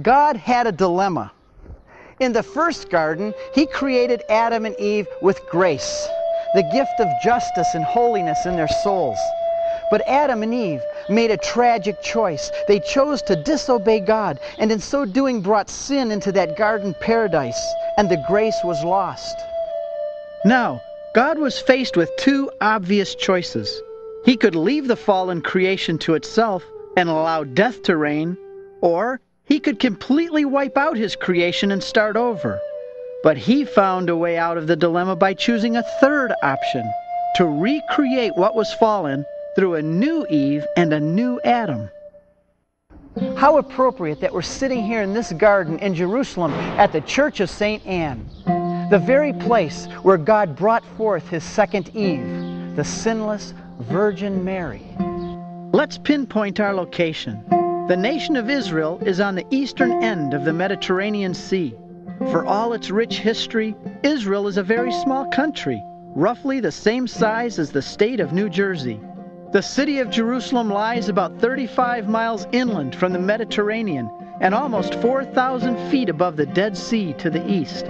God had a dilemma. In the first garden, He created Adam and Eve with grace, the gift of justice and holiness in their souls. But Adam and Eve made a tragic choice. They chose to disobey God, and in so doing brought sin into that garden paradise, and the grace was lost. Now, God was faced with two obvious choices. He could leave the fallen creation to itself and allow death to reign, or he could completely wipe out his creation and start over. But he found a way out of the dilemma by choosing a third option to recreate what was fallen through a new Eve and a new Adam. How appropriate that we're sitting here in this garden in Jerusalem at the Church of St. Anne, the very place where God brought forth his second Eve, the sinless Virgin Mary. Let's pinpoint our location. The nation of Israel is on the eastern end of the Mediterranean Sea. For all its rich history, Israel is a very small country, roughly the same size as the state of New Jersey. The city of Jerusalem lies about 35 miles inland from the Mediterranean and almost 4,000 feet above the Dead Sea to the east.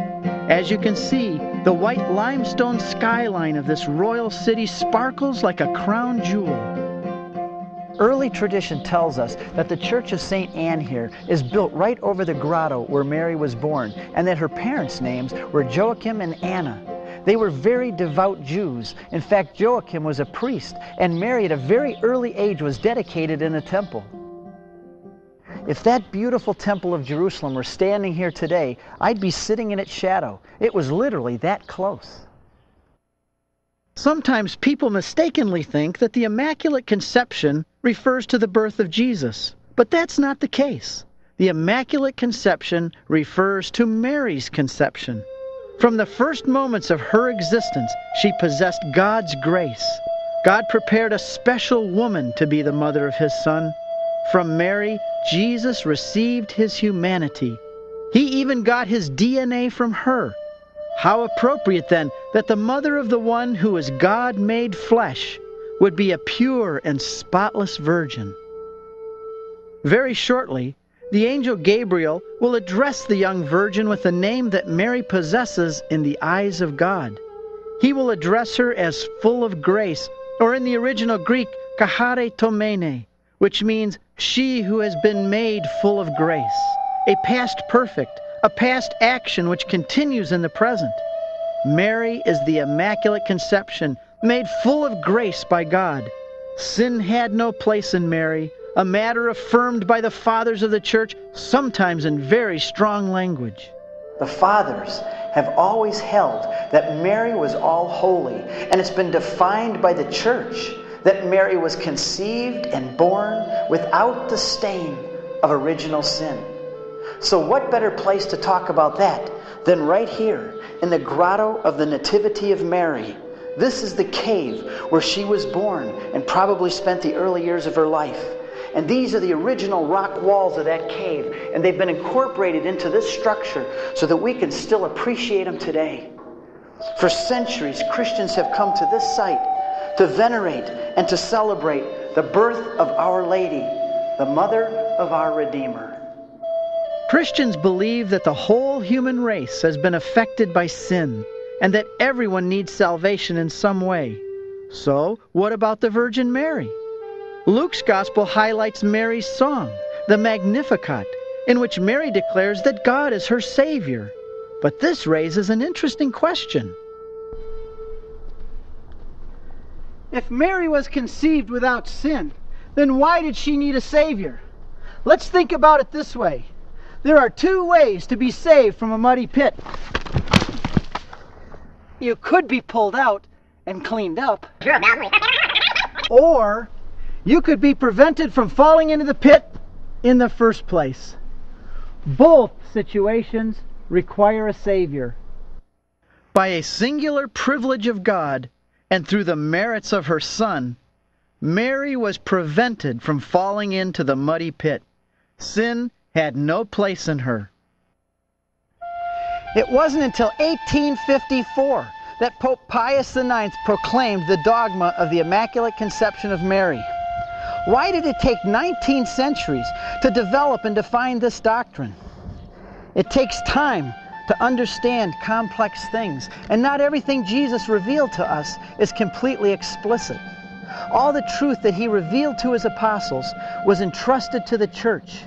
As you can see, the white limestone skyline of this royal city sparkles like a crown jewel. Early tradition tells us that the Church of St. Anne here is built right over the grotto where Mary was born, and that her parents' names were Joachim and Anna. They were very devout Jews. In fact, Joachim was a priest, and Mary at a very early age was dedicated in the temple. If that beautiful temple of Jerusalem were standing here today, I'd be sitting in its shadow. It was literally that close. Sometimes people mistakenly think that the Immaculate Conception refers to the birth of Jesus, but that's not the case. The Immaculate Conception refers to Mary's conception. From the first moments of her existence, she possessed God's grace. God prepared a special woman to be the mother of his son. From Mary, Jesus received his humanity. He even got his DNA from her. How appropriate then that the mother of the one who is God made flesh would be a pure and spotless virgin. Very shortly, the angel Gabriel will address the young virgin with a name that Mary possesses in the eyes of God. He will address her as full of grace, or in the original Greek, charitomene, which means she who has been made full of grace, a past perfect, a past action which continues in the present. Mary is the Immaculate Conception, made full of grace by God. Sin had no place in Mary, a matter affirmed by the fathers of the church, sometimes in very strong language. The fathers have always held that Mary was all holy, and it's been defined by the church that Mary was conceived and born without the stain of original sin. So, what better place to talk about that than right here in the grotto of the Nativity of Mary? This is the cave where she was born and probably spent the early years of her life. And these are the original rock walls of that cave. And they've been incorporated into this structure so that we can still appreciate them today. For centuries, Christians have come to this site to venerate and to celebrate the birth of Our Lady, the mother of our Redeemer. Christians believe that the whole human race has been affected by sin and that everyone needs salvation in some way. So, what about the Virgin Mary? Luke's gospel highlights Mary's song, the Magnificat, in which Mary declares that God is her Savior. But this raises an interesting question. If Mary was conceived without sin, then why did she need a Savior? Let's think about it this way. There are two ways to be saved from a muddy pit. You could be pulled out and cleaned up. or you could be prevented from falling into the pit in the first place. Both situations require a Savior. By a singular privilege of God and through the merits of her Son, Mary was prevented from falling into the muddy pit. Sin had no place in her. It wasn't until 1854 that Pope Pius IX proclaimed the dogma of the Immaculate Conception of Mary. Why did it take 19 centuries to develop and define this doctrine? It takes time to understand complex things, and not everything Jesus revealed to us is completely explicit. All the truth that he revealed to his apostles was entrusted to the church.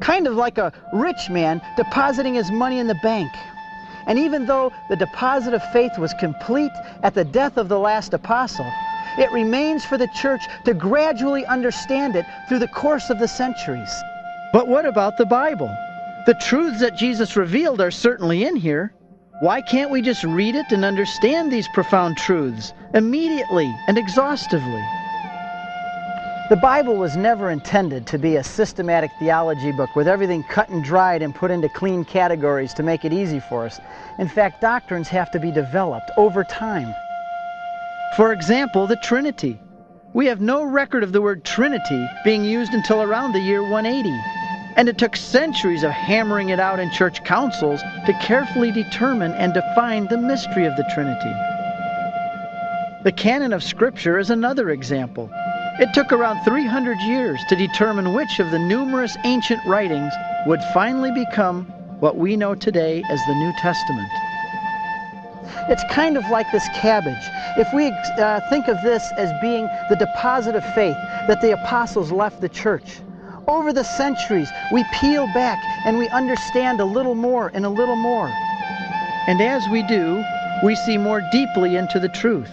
Kind of like a rich man depositing his money in the bank. And even though the deposit of faith was complete at the death of the last apostle, it remains for the church to gradually understand it through the course of the centuries. But what about the Bible? The truths that Jesus revealed are certainly in here. Why can't we just read it and understand these profound truths immediately and exhaustively? The Bible was never intended to be a systematic theology book with everything cut and dried and put into clean categories to make it easy for us. In fact, doctrines have to be developed over time. For example, the Trinity. We have no record of the word Trinity being used until around the year 180. And it took centuries of hammering it out in church councils to carefully determine and define the mystery of the Trinity. The canon of Scripture is another example. It took around 300 years to determine which of the numerous ancient writings would finally become what we know today as the New Testament. It's kind of like this cabbage. If we uh, think of this as being the deposit of faith that the apostles left the church, over the centuries we peel back and we understand a little more and a little more. And as we do, we see more deeply into the truth.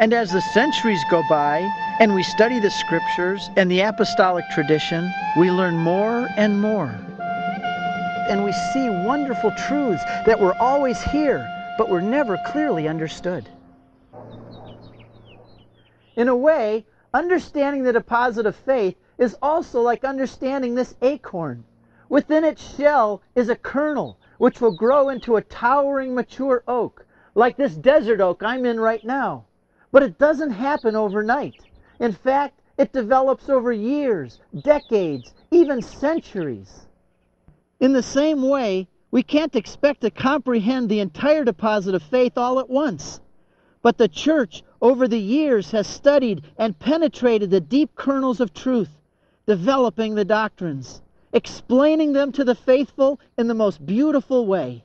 And as the centuries go by and we study the scriptures and the apostolic tradition, we learn more and more. And we see wonderful truths that were always here, but were never clearly understood. In a way, understanding the deposit of faith is also like understanding this acorn. Within its shell is a kernel, which will grow into a towering mature oak, like this desert oak I'm in right now. But it doesn't happen overnight. In fact, it develops over years, decades, even centuries. In the same way, we can't expect to comprehend the entire deposit of faith all at once. But the church, over the years, has studied and penetrated the deep kernels of truth, developing the doctrines, explaining them to the faithful in the most beautiful way.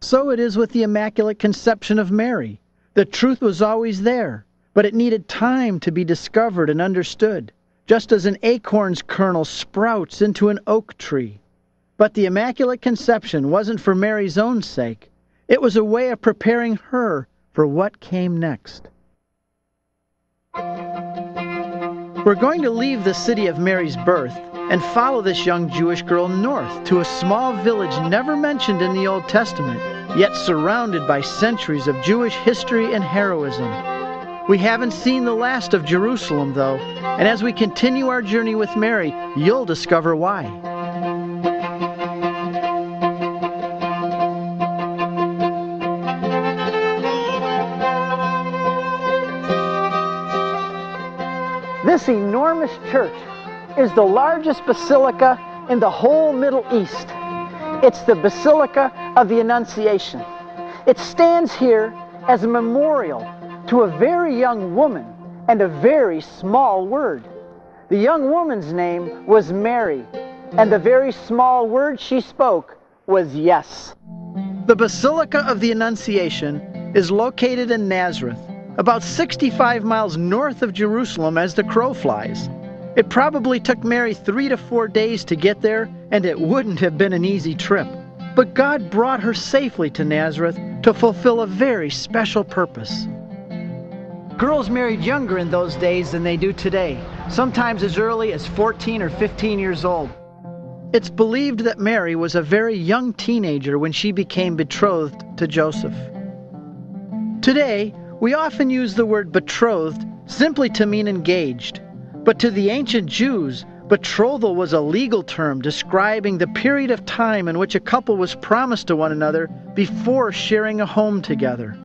So it is with the Immaculate Conception of Mary. The truth was always there, but it needed time to be discovered and understood, just as an acorn's kernel sprouts into an oak tree. But the Immaculate Conception wasn't for Mary's own sake. It was a way of preparing her for what came next. We're going to leave the city of Mary's birth and follow this young Jewish girl north to a small village never mentioned in the Old Testament yet surrounded by centuries of Jewish history and heroism. We haven't seen the last of Jerusalem, though, and as we continue our journey with Mary, you'll discover why. This enormous church is the largest basilica in the whole Middle East. It's the Basilica of the Annunciation. It stands here as a memorial to a very young woman and a very small word. The young woman's name was Mary, and the very small word she spoke was yes. The Basilica of the Annunciation is located in Nazareth, about 65 miles north of Jerusalem as the crow flies. It probably took Mary three to four days to get there, and it wouldn't have been an easy trip. But God brought her safely to Nazareth to fulfill a very special purpose. Girls married younger in those days than they do today, sometimes as early as 14 or 15 years old. It's believed that Mary was a very young teenager when she became betrothed to Joseph. Today, we often use the word betrothed simply to mean engaged. But to the ancient Jews, betrothal was a legal term describing the period of time in which a couple was promised to one another before sharing a home together.